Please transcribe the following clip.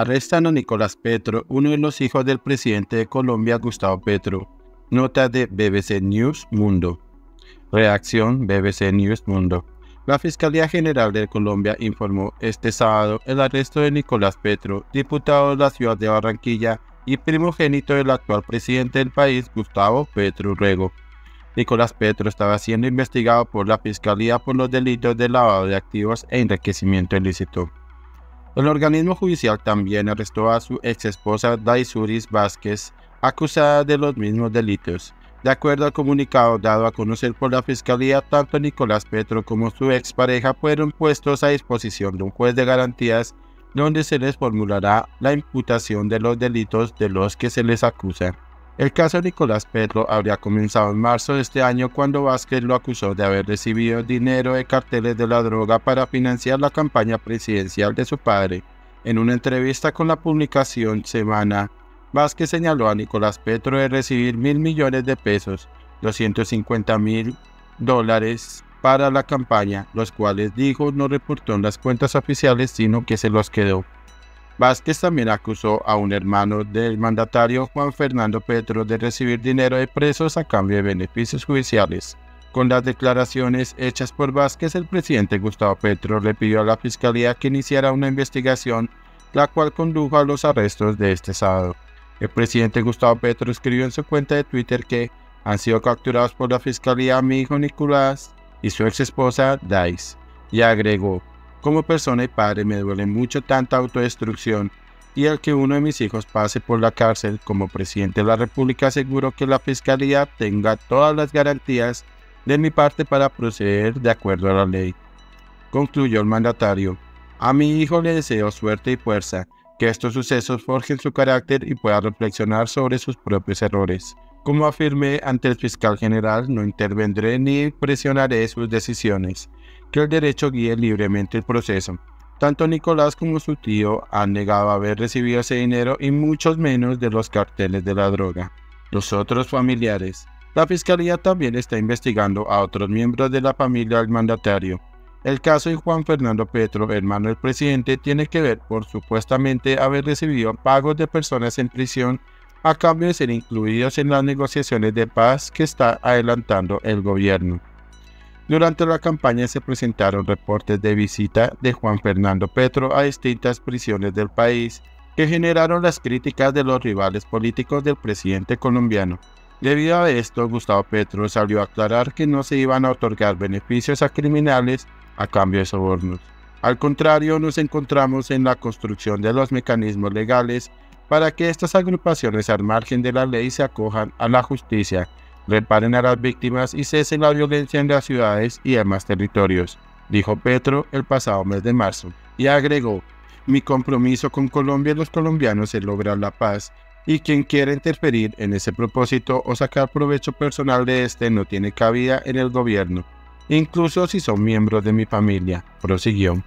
Arrestan a Nicolás Petro, uno de los hijos del presidente de Colombia, Gustavo Petro. Nota de BBC News Mundo. Reacción BBC News Mundo. La Fiscalía General de Colombia informó este sábado el arresto de Nicolás Petro, diputado de la ciudad de Barranquilla y primogénito del actual presidente del país, Gustavo Petro Rego. Nicolás Petro estaba siendo investigado por la Fiscalía por los delitos de lavado de activos e enriquecimiento ilícito. El organismo judicial también arrestó a su ex esposa Daisuris Vázquez, acusada de los mismos delitos. De acuerdo al comunicado dado a conocer por la Fiscalía, tanto Nicolás Petro como su expareja fueron puestos a disposición de un juez de garantías donde se les formulará la imputación de los delitos de los que se les acusa. El caso de Nicolás Petro habría comenzado en marzo de este año cuando Vázquez lo acusó de haber recibido dinero de carteles de la droga para financiar la campaña presidencial de su padre. En una entrevista con la publicación Semana, Vázquez señaló a Nicolás Petro de recibir mil millones de pesos, 250 mil dólares para la campaña, los cuales dijo no reportó en las cuentas oficiales sino que se los quedó. Vázquez también acusó a un hermano del mandatario Juan Fernando Petro de recibir dinero de presos a cambio de beneficios judiciales. Con las declaraciones hechas por Vázquez, el presidente Gustavo Petro le pidió a la fiscalía que iniciara una investigación, la cual condujo a los arrestos de este sábado. El presidente Gustavo Petro escribió en su cuenta de Twitter que han sido capturados por la fiscalía mi hijo Nicolás y su ex esposa Dice, y agregó, como persona y padre me duele mucho tanta autodestrucción y el que uno de mis hijos pase por la cárcel como presidente de la República aseguro que la Fiscalía tenga todas las garantías de mi parte para proceder de acuerdo a la ley. Concluyó el mandatario. A mi hijo le deseo suerte y fuerza, que estos sucesos forjen su carácter y pueda reflexionar sobre sus propios errores. Como afirmé ante el fiscal general, no intervendré ni presionaré sus decisiones el derecho guíe libremente el proceso. Tanto Nicolás como su tío han negado haber recibido ese dinero y muchos menos de los carteles de la droga. Los otros familiares. La fiscalía también está investigando a otros miembros de la familia del mandatario. El caso de Juan Fernando Petro, hermano del presidente, tiene que ver por supuestamente haber recibido pagos de personas en prisión a cambio de ser incluidos en las negociaciones de paz que está adelantando el gobierno. Durante la campaña se presentaron reportes de visita de Juan Fernando Petro a distintas prisiones del país que generaron las críticas de los rivales políticos del presidente colombiano. Debido a esto, Gustavo Petro salió a aclarar que no se iban a otorgar beneficios a criminales a cambio de sobornos. Al contrario, nos encontramos en la construcción de los mecanismos legales para que estas agrupaciones al margen de la ley se acojan a la justicia reparen a las víctimas y cesen la violencia en las ciudades y demás territorios, dijo Petro el pasado mes de marzo, y agregó, mi compromiso con Colombia y los colombianos es lograr la paz, y quien quiera interferir en ese propósito o sacar provecho personal de este no tiene cabida en el gobierno, incluso si son miembros de mi familia, prosiguió.